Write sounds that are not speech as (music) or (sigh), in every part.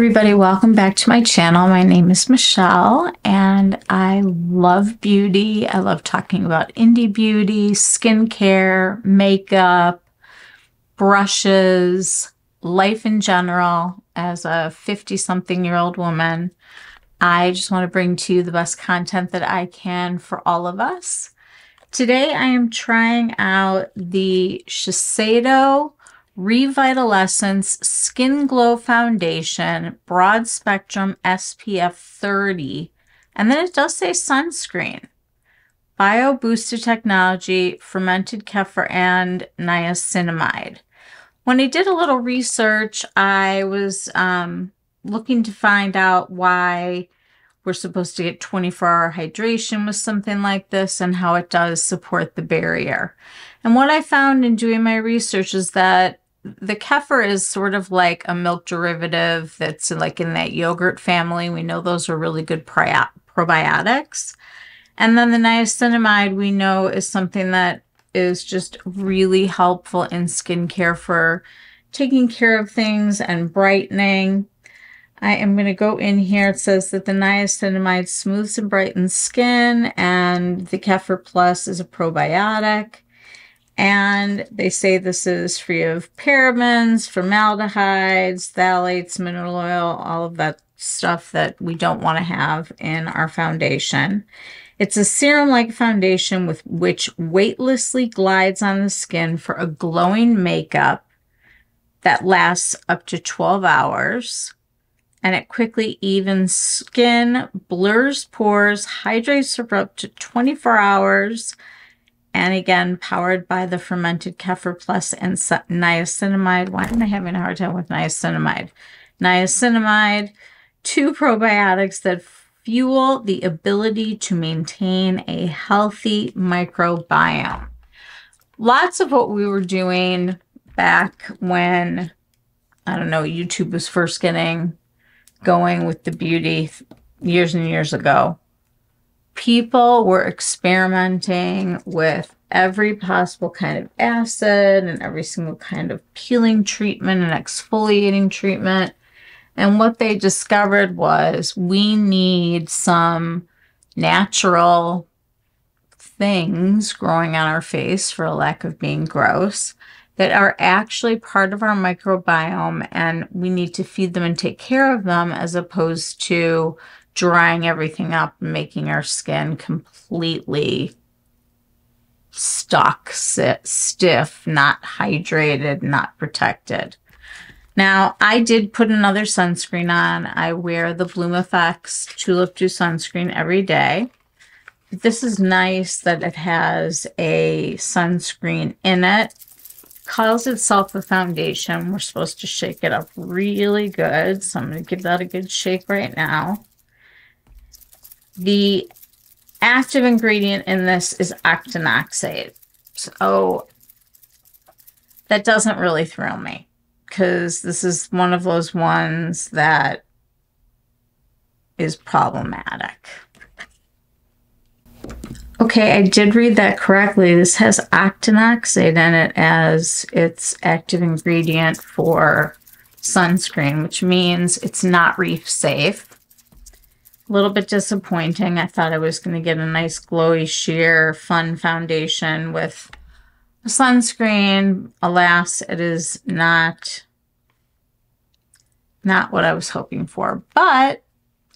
Everybody, welcome back to my channel. My name is Michelle and I love beauty. I love talking about indie beauty, skincare, makeup, brushes, life in general. As a 50 something year old woman, I just want to bring to you the best content that I can for all of us. Today I am trying out the Shiseido Revitalessence Skin Glow Foundation Broad Spectrum SPF 30. And then it does say sunscreen. Bio boosted technology, fermented kefir, and niacinamide. When I did a little research, I was um, looking to find out why we're supposed to get 24 hour hydration with something like this and how it does support the barrier. And what I found in doing my research is that the kefir is sort of like a milk derivative that's like in that yogurt family. We know those are really good probiotics. And then the niacinamide we know is something that is just really helpful in skincare for taking care of things and brightening. I am going to go in here. It says that the niacinamide smooths and brightens skin and the Kefir Plus is a probiotic. And they say this is free of parabens, formaldehydes, phthalates, mineral oil, all of that stuff that we don't want to have in our foundation. It's a serum-like foundation with which weightlessly glides on the skin for a glowing makeup that lasts up to 12 hours. And it quickly evens skin, blurs pores, hydrates for up to 24 hours, and again, powered by the fermented kefir plus and niacinamide. Why am I having a hard time with niacinamide? Niacinamide, two probiotics that fuel the ability to maintain a healthy microbiome. Lots of what we were doing back when, I don't know, YouTube was first getting going with the beauty years and years ago people were experimenting with every possible kind of acid and every single kind of peeling treatment and exfoliating treatment. And what they discovered was we need some natural things growing on our face, for a lack of being gross, that are actually part of our microbiome and we need to feed them and take care of them as opposed to drying everything up making our skin completely stuck, sit, stiff, not hydrated, not protected. Now, I did put another sunscreen on. I wear the Bloom Effects Tulip Dew sunscreen every day. This is nice that it has a sunscreen in it. Calls itself a foundation. We're supposed to shake it up really good. So I'm going to give that a good shake right now. The active ingredient in this is octinoxate. So that doesn't really thrill me because this is one of those ones that is problematic. Okay, I did read that correctly. This has octinoxate in it as its active ingredient for sunscreen, which means it's not reef safe. A little bit disappointing. I thought I was going to get a nice glowy sheer fun foundation with a sunscreen. Alas, it is not, not what I was hoping for. But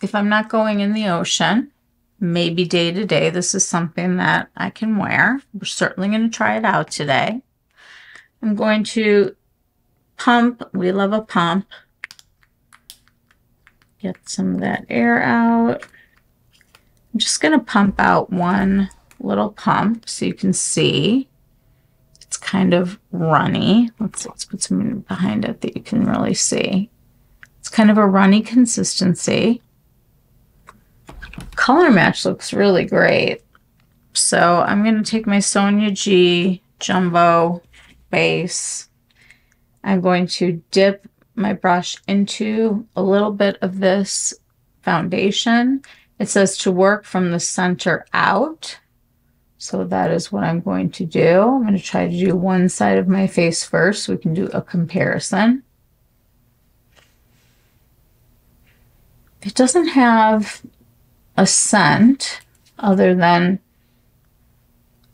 if I'm not going in the ocean, maybe day to day, this is something that I can wear. We're certainly going to try it out today. I'm going to pump. We love a pump. Get some of that air out. I'm just going to pump out one little pump so you can see. It's kind of runny. Let's, let's put some behind it that you can really see. It's kind of a runny consistency. Color match looks really great. So I'm going to take my Sonia G Jumbo base. I'm going to dip my brush into a little bit of this foundation. It says to work from the center out. So that is what I'm going to do. I'm going to try to do one side of my face first so we can do a comparison. it doesn't have a scent other than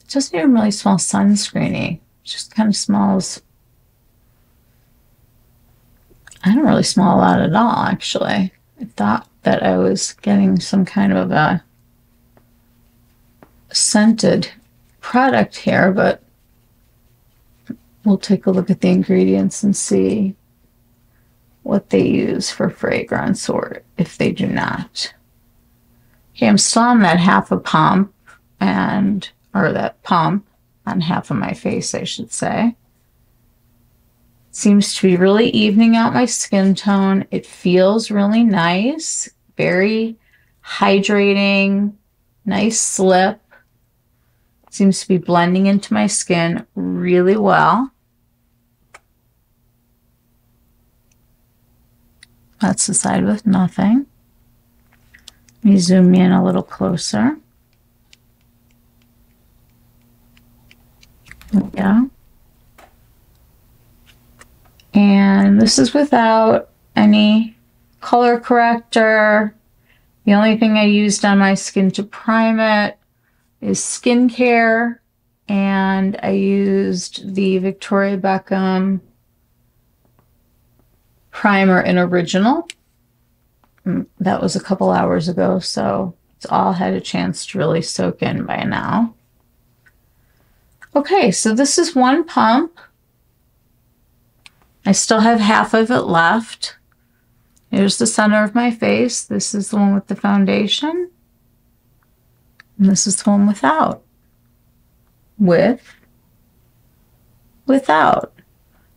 it doesn't even really smell sunscreeny. It just kind of smells. I don't really smell a lot at all, actually. I thought that I was getting some kind of a scented product here, but we'll take a look at the ingredients and see what they use for fragrance or if they do not. Okay, I'm still on that half a pump and, or that pump on half of my face, I should say. Seems to be really evening out my skin tone. It feels really nice, very hydrating, nice slip. Seems to be blending into my skin really well. That's the side with nothing. Let me zoom in a little closer. Yeah. And this is without any color corrector. The only thing I used on my skin to prime it is skincare. And I used the Victoria Beckham primer in original. Mm, that was a couple hours ago, so it's all had a chance to really soak in by now. Okay, so this is one pump. I still have half of it left. Here's the center of my face. This is the one with the foundation. And this is the one without. With, without.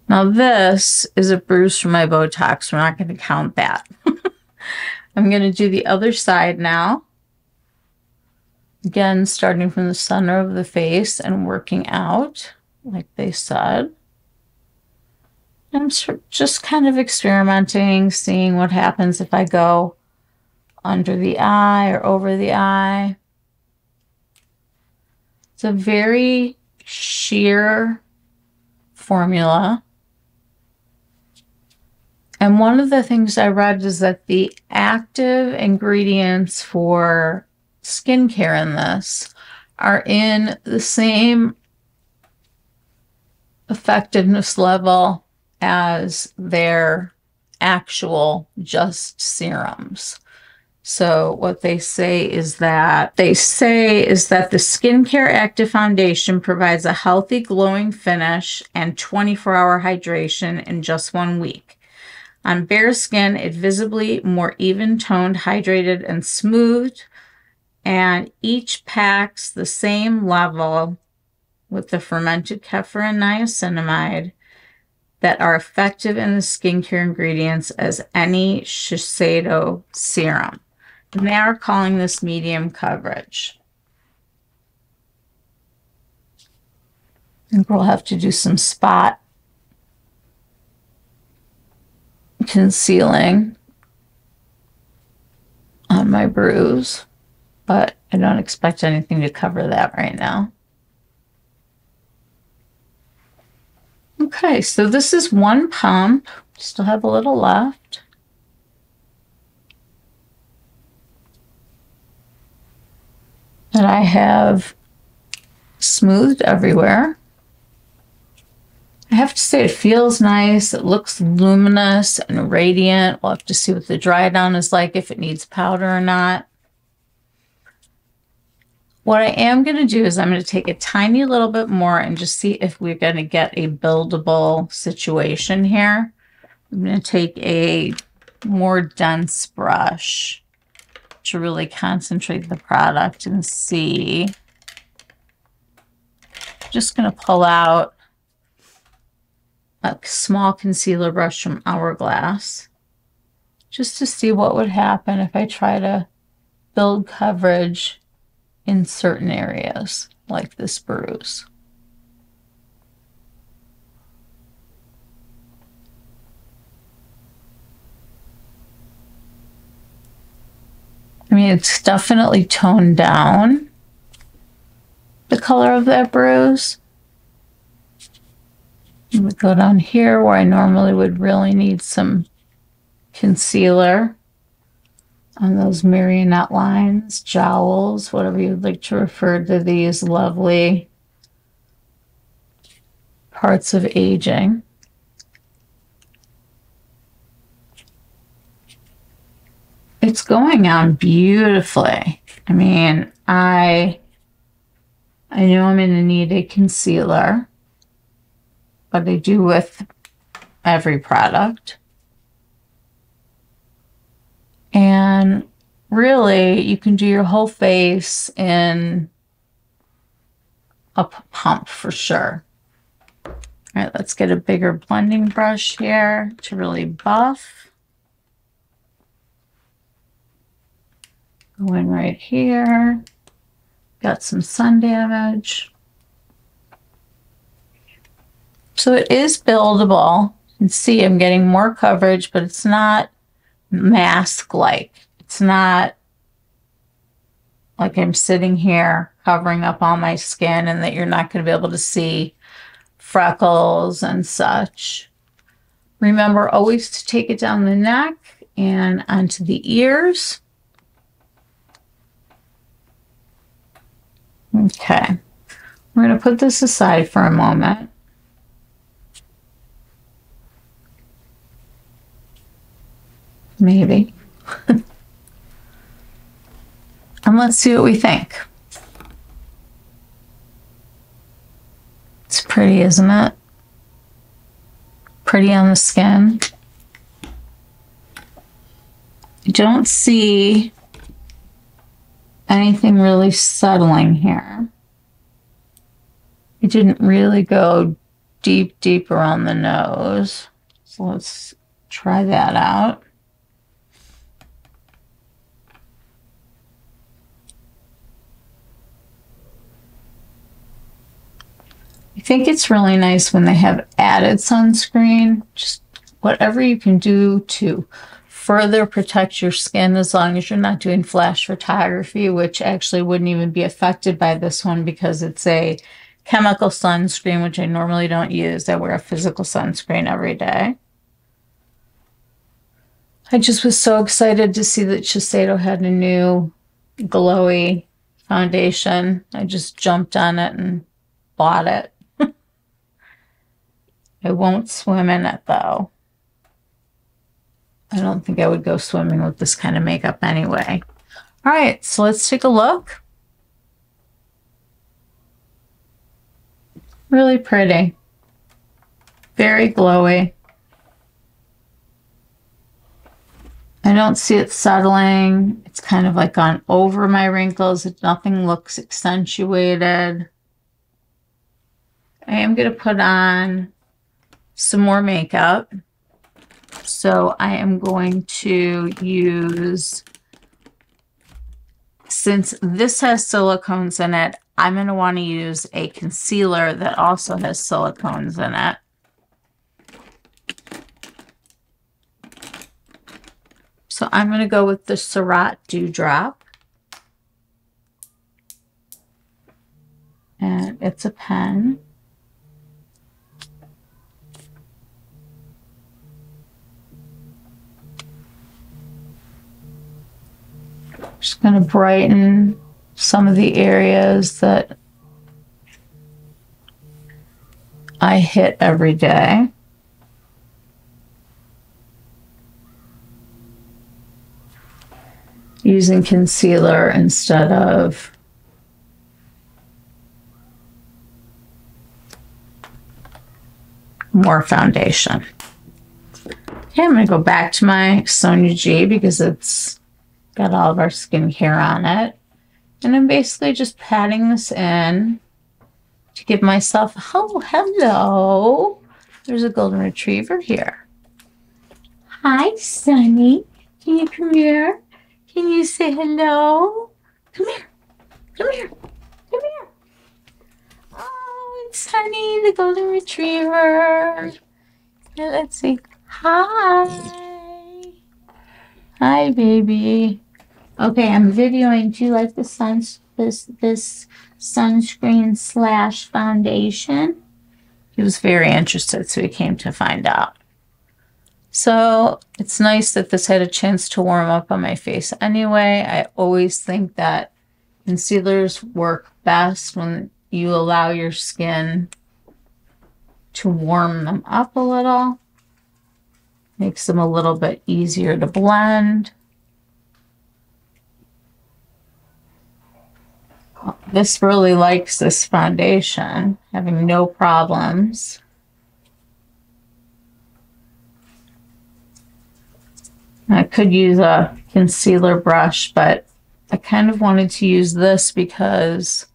Now this is a bruise from my Botox. We're not going to count that. (laughs) I'm going to do the other side now. Again, starting from the center of the face and working out, like they said. I'm just kind of experimenting, seeing what happens if I go under the eye or over the eye. It's a very sheer formula. And one of the things I read is that the active ingredients for skincare in this are in the same effectiveness level as their actual just serums. So what they say is that they say is that the skincare active foundation provides a healthy glowing finish and 24 hour hydration in just one week. On bare skin, it visibly more even toned, hydrated, and smoothed, And each packs the same level with the fermented kefir and niacinamide that are effective in the skincare ingredients as any Shiseido serum. And they are calling this medium coverage. I think we'll have to do some spot concealing on my bruise, but I don't expect anything to cover that right now. Okay, so this is one pump. Still have a little left. That I have smoothed everywhere. I have to say it feels nice. It looks luminous and radiant. We'll have to see what the dry down is like, if it needs powder or not. What I am going to do is I'm going to take a tiny little bit more and just see if we're going to get a buildable situation here. I'm going to take a more dense brush to really concentrate the product and see. Just going to pull out a small concealer brush from Hourglass just to see what would happen if I try to build coverage in certain areas like this bruise. I mean, it's definitely toned down the color of that bruise. We go down here where I normally would really need some concealer. On those marionette lines, jowls, whatever you'd like to refer to these lovely parts of aging. It's going on beautifully. I mean, I I know I'm going to need a concealer, but I do with every product. And really, you can do your whole face in a pump for sure. All right, let's get a bigger blending brush here to really buff. Go in right here. Got some sun damage. So it is buildable. You can see I'm getting more coverage, but it's not mask like. It's not like I'm sitting here covering up all my skin and that you're not going to be able to see freckles and such. Remember always to take it down the neck and onto the ears. Okay, we're going to put this aside for a moment. Maybe. (laughs) and let's see what we think. It's pretty, isn't it? Pretty on the skin. I don't see anything really settling here. It didn't really go deep, deep around the nose. So let's try that out. Think it's really nice when they have added sunscreen, just whatever you can do to further protect your skin as long as you're not doing flash photography, which actually wouldn't even be affected by this one because it's a chemical sunscreen, which I normally don't use. I wear a physical sunscreen every day. I just was so excited to see that Shiseido had a new glowy foundation. I just jumped on it and bought it. I won't swim in it though. I don't think I would go swimming with this kind of makeup anyway. All right, so let's take a look. Really pretty. Very glowy. I don't see it settling. It's kind of like on over my wrinkles. Nothing looks accentuated. I am going to put on some more makeup. So I am going to use, since this has silicones in it, I'm going to want to use a concealer that also has silicones in it. So I'm going to go with the Surratt Dewdrop. And it's a pen. Just going to brighten some of the areas that I hit every day. Using concealer instead of more foundation. Okay, I'm going to go back to my Sonia G because it's Got all of our skincare on it. And I'm basically just patting this in to give myself, oh, hello. There's a golden retriever here. Hi, Sunny. Can you come here? Can you say hello? Come here. Come here. Come here. Oh, it's Sunny, the golden retriever. Now let's see. Hi. Hi, baby. Okay, I'm videoing. Do you like the this this sunscreen slash foundation? He was very interested, so he came to find out. So it's nice that this had a chance to warm up on my face anyway. I always think that concealers work best when you allow your skin to warm them up a little. Makes them a little bit easier to blend. This really likes this foundation, having no problems. I could use a concealer brush, but I kind of wanted to use this because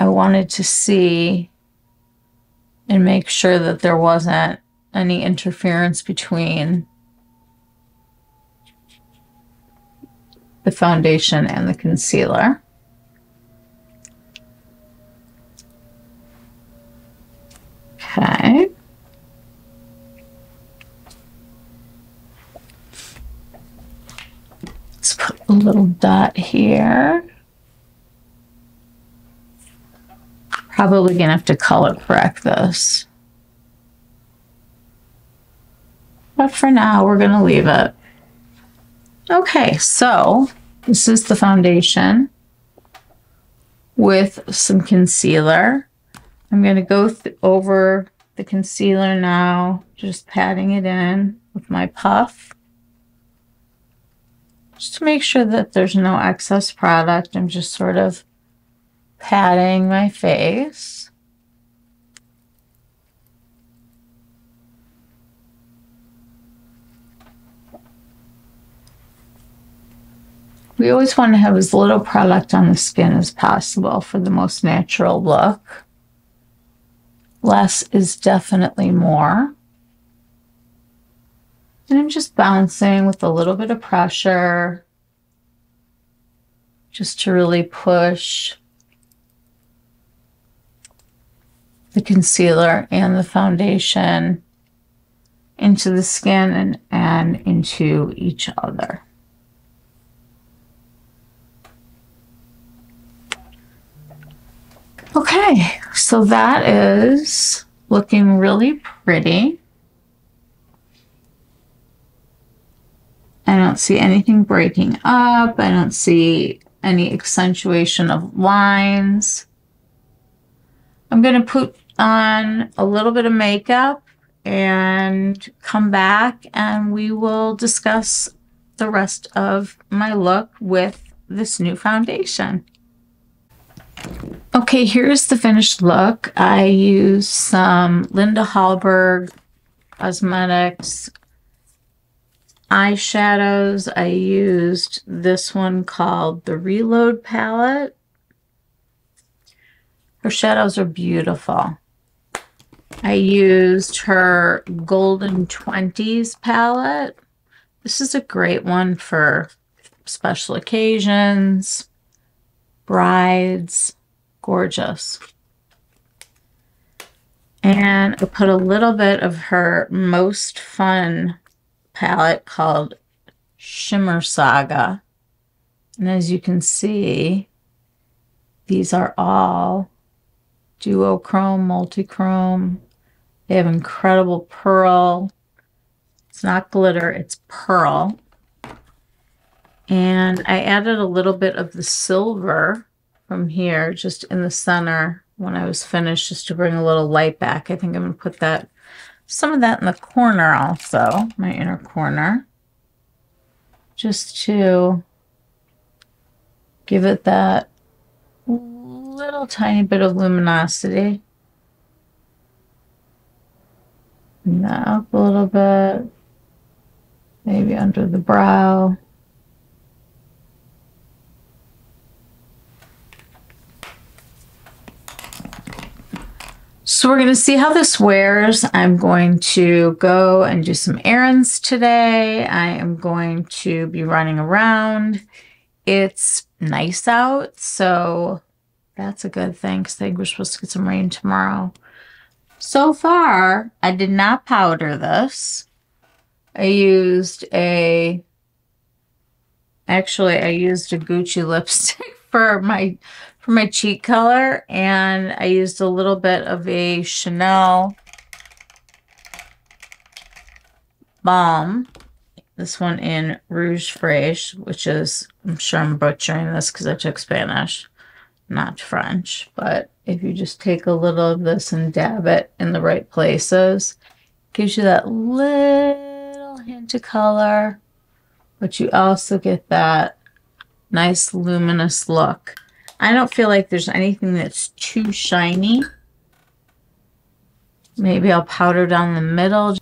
I wanted to see and make sure that there wasn't any interference between the foundation and the concealer. Okay. Let's put a little dot here. Probably gonna have to color correct this. But for now, we're gonna leave it. Okay, so this is the foundation with some concealer. I'm gonna go over the concealer now, just patting it in with my puff. Just to make sure that there's no excess product, I'm just sort of patting my face. We always want to have as little product on the skin as possible for the most natural look. Less is definitely more. And I'm just bouncing with a little bit of pressure just to really push the concealer and the foundation into the skin and, and into each other. Okay, so that is looking really pretty. I don't see anything breaking up. I don't see any accentuation of lines. I'm going to put on a little bit of makeup and come back and we will discuss the rest of my look with this new foundation. Okay, here's the finished look. I used some Linda Hallberg Cosmetics eyeshadows. I used this one called the Reload Palette. Her shadows are beautiful. I used her Golden 20s palette. This is a great one for special occasions, brides, gorgeous. And I put a little bit of her most fun palette called Shimmer Saga. And as you can see, these are all duochrome, multichrome. They have incredible pearl. It's not glitter, it's pearl. And I added a little bit of the silver from here, just in the center when I was finished, just to bring a little light back. I think I'm going to put that, some of that in the corner also, my inner corner, just to give it that little tiny bit of luminosity. And that up a little bit. Maybe under the brow. So we're going to see how this wears. I'm going to go and do some errands today. I am going to be running around. It's nice out, so that's a good thing because I think we're supposed to get some rain tomorrow. So far, I did not powder this. I used a, actually I used a Gucci (laughs) lipstick for my, for my cheek color and I used a little bit of a Chanel balm. This one in Rouge Fraiche, which is, I'm sure I'm butchering this because I took Spanish, not French. But if you just take a little of this and dab it in the right places, gives you that little hint of color, but you also get that nice luminous look. I don't feel like there's anything that's too shiny. Maybe I'll powder down the middle.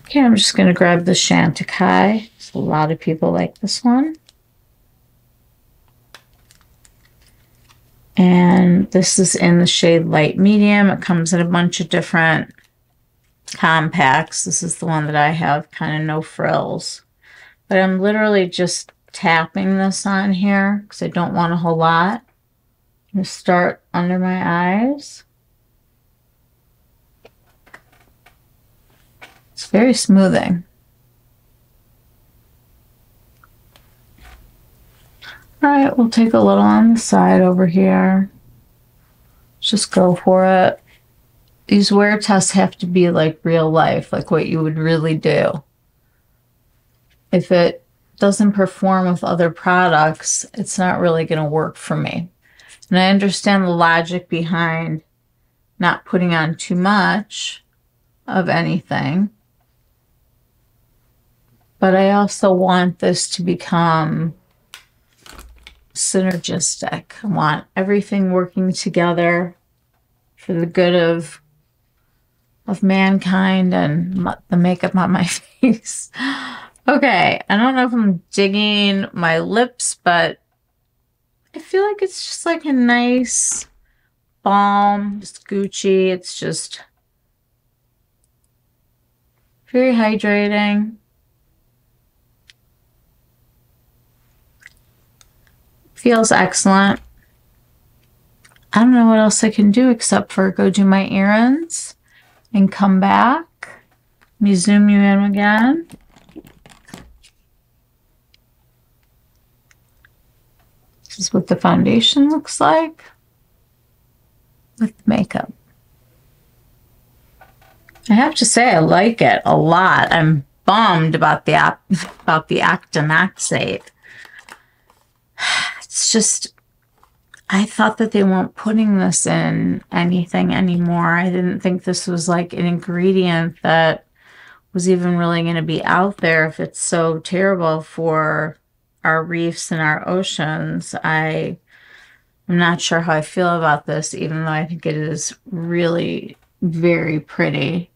Okay, I'm just going to grab the Chantecaille. A lot of people like this one. And this is in the shade light medium. It comes in a bunch of different compacts. This is the one that I have, kind of no frills. But I'm literally just tapping this on here because I don't want a whole lot. To start under my eyes. It's very smoothing. All right, we'll take a little on the side over here. Just go for it. These wear tests have to be like real life, like what you would really do. If it doesn't perform with other products, it's not really going to work for me. And I understand the logic behind not putting on too much of anything. But I also want this to become synergistic. I want everything working together for the good of of mankind and the makeup on my (laughs) face. Okay, I don't know if I'm digging my lips, but I feel like it's just like a nice balm. Just Gucci. It's just very hydrating. Feels excellent. I don't know what else I can do except for go do my errands and come back. Let me zoom you in again. This is what the foundation looks like with makeup. I have to say I like it a lot. I'm bummed about the about the octinoxate (sighs) it's just I thought that they weren't putting this in anything anymore. I didn't think this was like an ingredient that was even really going to be out there if it's so terrible for our reefs and our oceans. I I'm not sure how I feel about this, even though I think it is really very pretty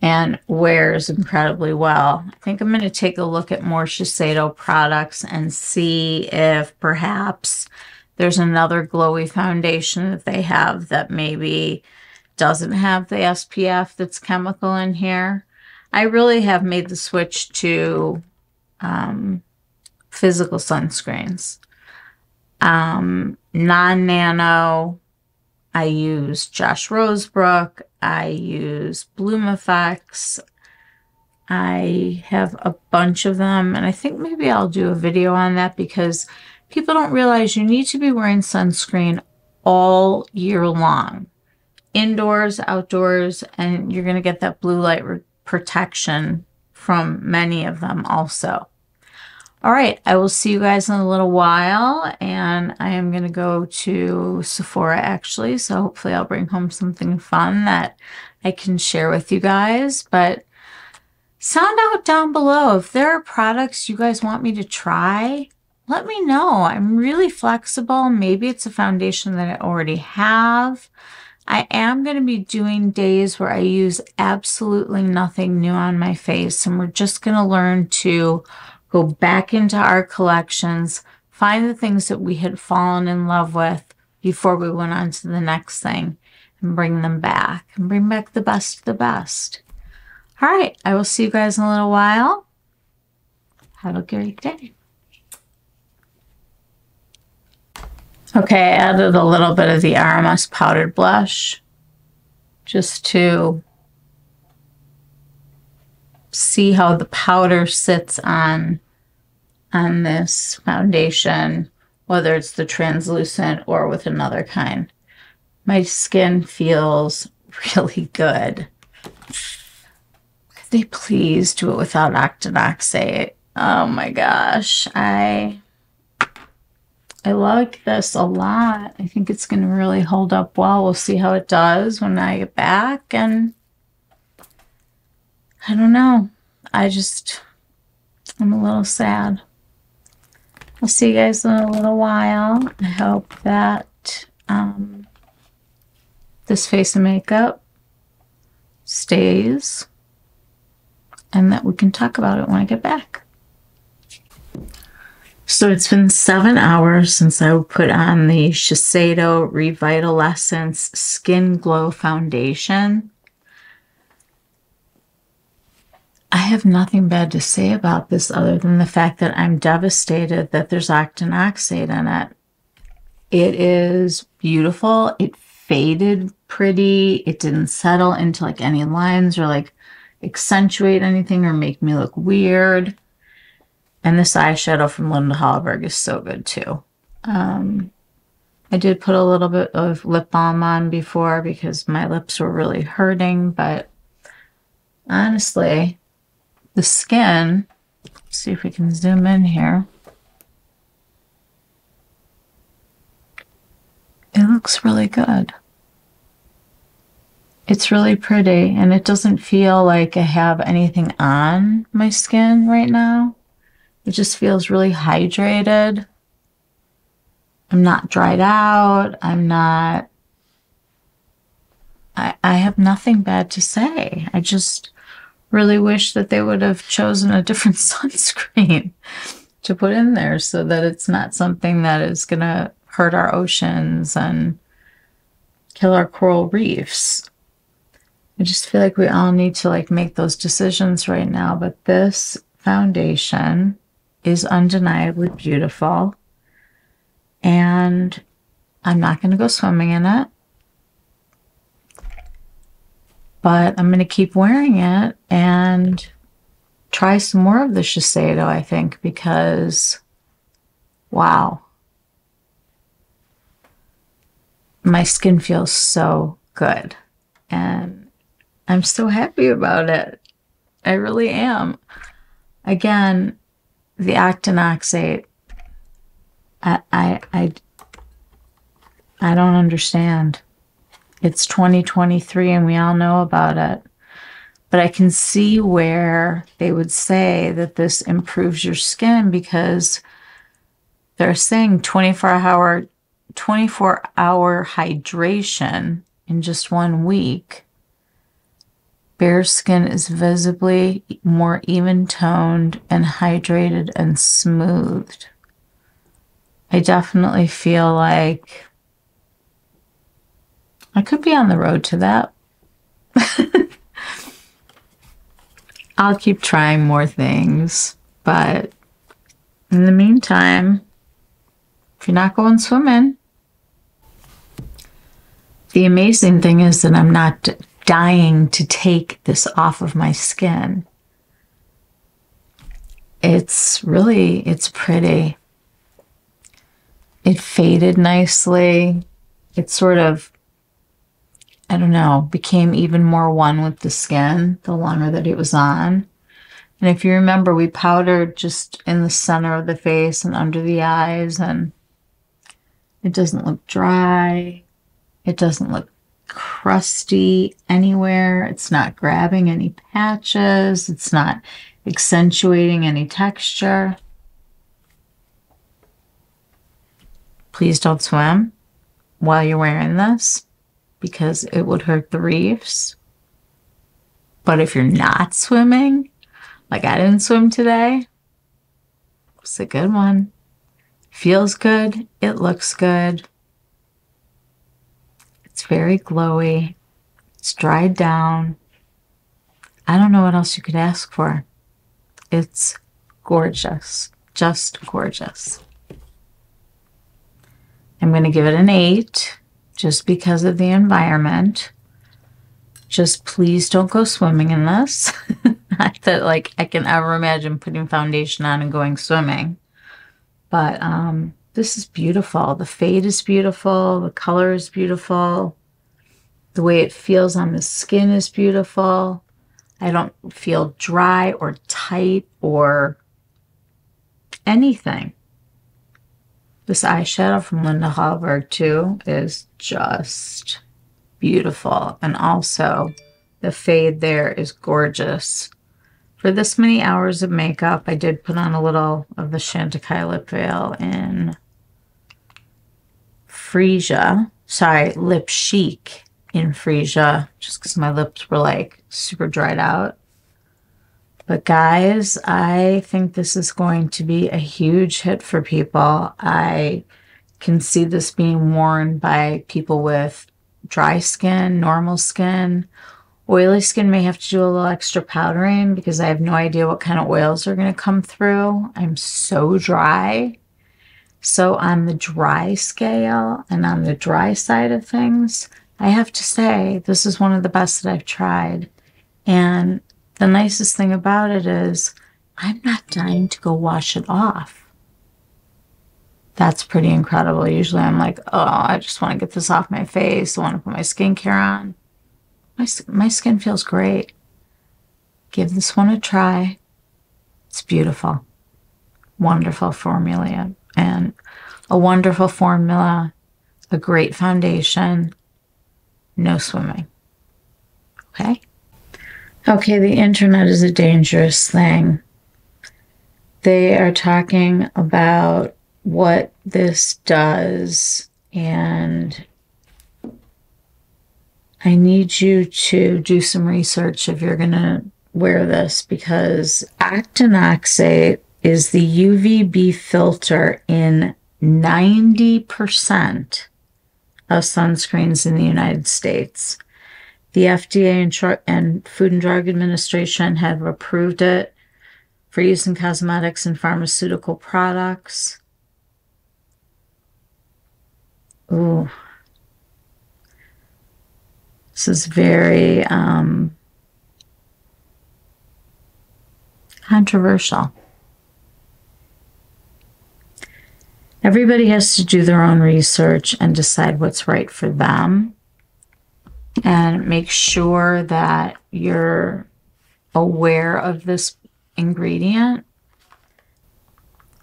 and wears incredibly well. I think I'm going to take a look at more Shiseido products and see if perhaps there's another glowy foundation that they have that maybe doesn't have the SPF that's chemical in here. I really have made the switch to um, physical sunscreens. Um, non-nano, I use Josh Rosebrook. I use Bloom Effects. I have a bunch of them, and I think maybe I'll do a video on that because people don't realize you need to be wearing sunscreen all year long, indoors, outdoors, and you're going to get that blue light protection from many of them also. All right, I will see you guys in a little while, and I am going to go to Sephora actually, so hopefully I'll bring home something fun that I can share with you guys. But sound out down below if there are products you guys want me to try. Let me know. I'm really flexible. Maybe it's a foundation that I already have. I am going to be doing days where I use absolutely nothing new on my face, and we're just going to learn to go back into our collections, find the things that we had fallen in love with before we went on to the next thing and bring them back and bring back the best of the best. All right, I will see you guys in a little while. Have a great day. Okay, I added a little bit of the RMS powdered blush just to see how the powder sits on on this foundation, whether it's the translucent or with another kind. My skin feels (laughs) really good. Could they please do it without octinoxate. Oh my gosh. I I like this a lot. I think it's going to really hold up well. We'll see how it does when I get back. And I don't know. I just, I'm a little sad. I'll see you guys in a little while. I hope that um, this face of makeup stays and that we can talk about it when I get back. So it's been seven hours since I put on the Shiseido Revitalessence Skin Glow Foundation. I have nothing bad to say about this other than the fact that I'm devastated that there's octinoxate in it. It is beautiful. It faded pretty. It didn't settle into like any lines or like accentuate anything or make me look weird. And this eyeshadow from Linda Hallberg is so good too. Um, I did put a little bit of lip balm on before because my lips were really hurting, but honestly, the skin, see if we can zoom in here. It looks really good. It's really pretty and it doesn't feel like I have anything on my skin right now. It just feels really hydrated. I'm not dried out. I'm not. I, I have nothing bad to say. I just really wish that they would have chosen a different (laughs) sunscreen to put in there so that it's not something that is going to hurt our oceans and kill our coral reefs. I just feel like we all need to like make those decisions right now. But this foundation is undeniably beautiful. And I'm not going to go swimming in it. But I'm going to keep wearing it and try some more of the Shiseido, I think, because wow. My skin feels so good. And I'm so happy about it. I really am. Again, the octinoxate, I, I, I, I don't understand. It's 2023 and we all know about it. But I can see where they would say that this improves your skin because they're saying 24 hour 24 hour hydration in just one week Bare skin is visibly more even toned and hydrated and smoothed. I definitely feel like I could be on the road to that. (laughs) I'll keep trying more things, but in the meantime, if you're not going swimming, the amazing thing is that I'm not dying to take this off of my skin. It's really, it's pretty. It faded nicely. It sort of, I don't know, became even more one with the skin the longer that it was on. And if you remember, we powdered just in the center of the face and under the eyes, and it doesn't look dry. It doesn't look crusty anywhere. It's not grabbing any patches. It's not accentuating any texture. Please don't swim while you're wearing this because it would hurt the reefs. But if you're not swimming, like I didn't swim today, it's a good one. Feels good. It looks good. It's very glowy. It's dried down. I don't know what else you could ask for. It's gorgeous. Just gorgeous. I'm going to give it an 8 just because of the environment. Just please don't go swimming in this. (laughs) Not that like I can ever imagine putting foundation on and going swimming. But um this is beautiful. The fade is beautiful. The color is beautiful. The way it feels on the skin is beautiful. I I don't feel dry or tight or anything. This eyeshadow from Linda Hallberg too is just beautiful. And also the fade there is gorgeous. For this many hours of makeup, I did put on a little of the Chantecaille lip veil in Freesia. Sorry, Lip Chic in Freesia, just because my lips were like super dried out. But guys, I think this is going to be a huge hit for people. I can see this being worn by people with dry skin, normal skin. Oily skin may have to do a little extra powdering because I have no idea what kind of oils are going to come through. I'm so dry. So on the dry scale and on the dry side of things, I have to say this is one of the best that I've tried. And the nicest thing about it is I'm not dying to go wash it off. That's pretty incredible. Usually I'm like, oh, I just want to get this off my face. I want to put my skincare on. My, my skin feels great. Give this one a try. It's beautiful. Wonderful formula. And a wonderful formula, a great foundation, no swimming. Okay? Okay, the internet is a dangerous thing. They are talking about what this does, and I need you to do some research if you're going to wear this because octinoxate is the UVB filter in 90% of sunscreens in the United States. The FDA and, Food and Drug Administration have approved it for use in cosmetics and pharmaceutical products. Ooh. This is very um, controversial. Everybody has to do their own research and decide what's right for them and make sure that you're aware of this ingredient.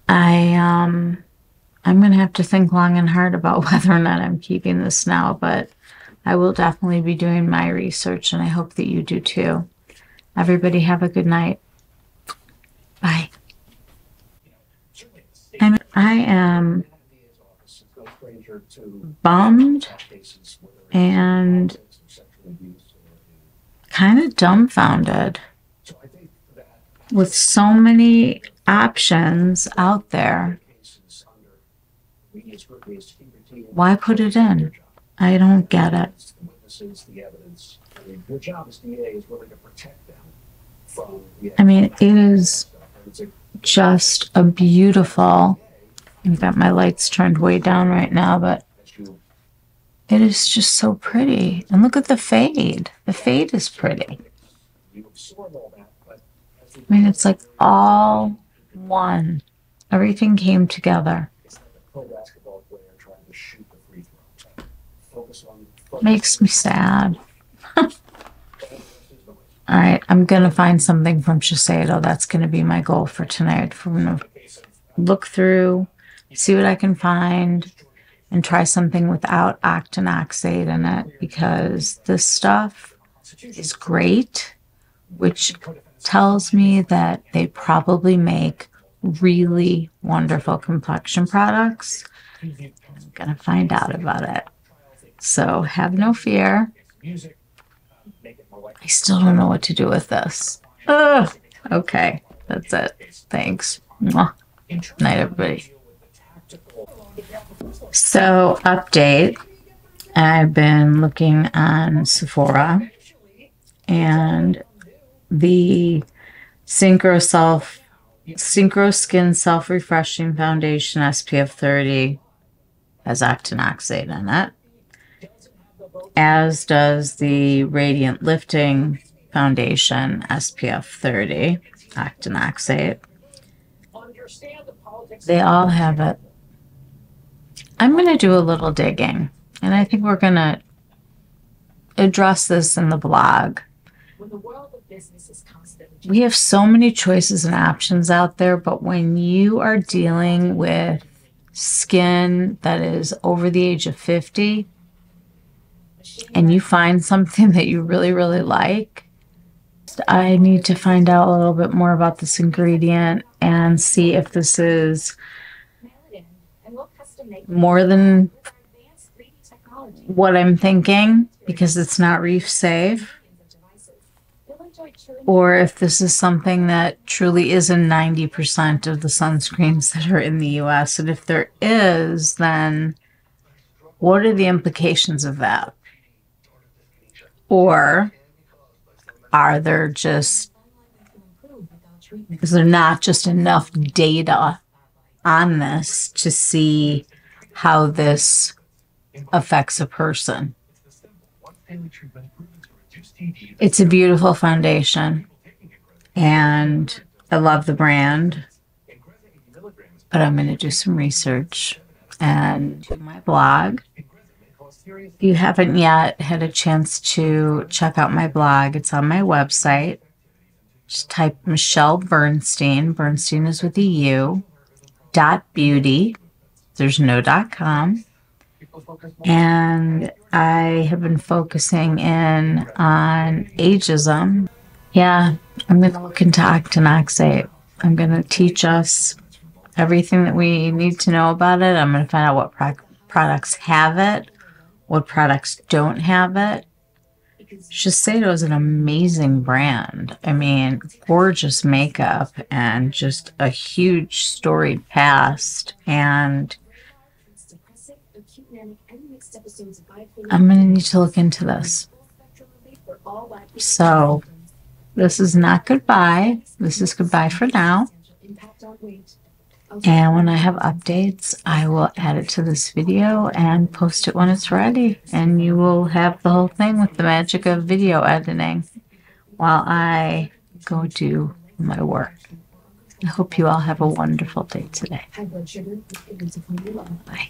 I um I'm going to have to think long and hard about (laughs) whether or not I'm keeping this now, but I will definitely be doing my research and I hope that you do too. Everybody have a good night. Bye. I'm, I am bummed and kind of dumbfounded with so many options out there. Why put it in? I don't get it. I mean, it is just a beautiful. I've got my lights turned way down right now, but it is just so pretty. And look at the fade. The fade is pretty. I mean, it's like all one. Everything came together. Makes me sad. (laughs) all right, I'm going to find something from Shiseido. That's going to be my goal for tonight. I'm going to look through, see what I can find and try something without octinoxate in it because this stuff is great, which tells me that they probably make really wonderful complexion products. I'm going to find out about it. So have no fear. I still don't know what to do with this. Ugh. Okay, that's it. Thanks. Mwah. Night, everybody. So, update. I've been looking on Sephora and the Synchro Self Synchro Skin Self Refreshing Foundation SPF 30 has octinoxate in it, as does the Radiant Lifting Foundation SPF 30 octinoxate. They all have it I'm going to do a little digging, and I think we're going to address this in the blog. business is constant. we have so many choices and options out there, but when you are dealing with skin that is over the age of 50 and you find something that you really, really like, I need to find out a little bit more about this ingredient and see if this is Melanin, and we'll custom make more than advanced 3D technology. what I'm thinking because it's not reef safe. Or if this is something that truly is in 90% of the sunscreens that are in the US. And if there is, then what are the implications of that? Or are there just, is there not just enough data on this to see how this affects a person? It's a beautiful foundation and I love the brand. But I'm going to do some research and do my blog. If you haven't yet had a chance to check out my blog, it's on my website. Just type Michelle Burnstein. Burnstein is with a U. Dot beauty. There's no dot com. And I have been focusing in on ageism. Yeah, I'm going to look into octinoxate. I'm going to teach us everything that we need to know about it. I'm going to find out what pro- products have it, what products don't have it. Shiseido is an amazing brand. I mean, gorgeous makeup and just a huge storied past. And I'm going to need to look into this. So- This is not goodbye. This is goodbye for now. And when I have updates, I will add it to this video and post it when it's ready. And you will have the whole thing with the magic of video editing while I go do my work. I hope you all have a wonderful day today. Bye.